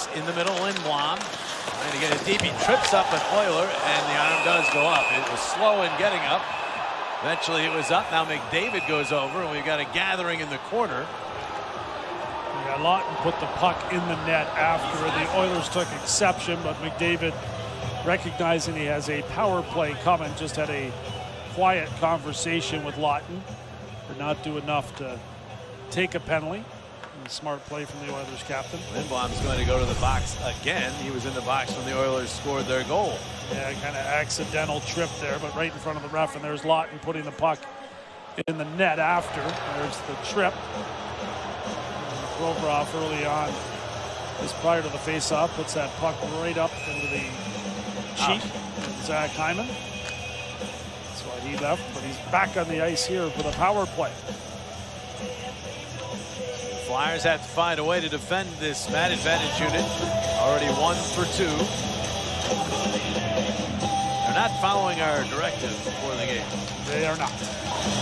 pass in the middle. Lindblom trying to get it deep. He trips up an Oiler, and the arm does go up. It was slow in getting up. Eventually, it was up. Now McDavid goes over, and we've got a gathering in the corner. Yeah, Laughton put the puck in the net after. The Oilers took exception, but McDavid, recognizing he has a power play coming, just had a quiet conversation with Laughton Did not do enough to take a penalty. Smart play from the Oilers captain. Lindblom's going to go to the box again. He was in the box when the Oilers scored their goal. Yeah, kind of accidental trip there, but right in front of the ref, and there's Laughton putting the puck in the net after. There's the trip. Provorov early on, just prior to the face-off, puts that puck right up into the cheek of Zach Hyman. That's why he left, but he's back on the ice here for the power play. Flyers have to find a way to defend this man advantage unit. Already one for two. They're not following our directive before the game. They are not.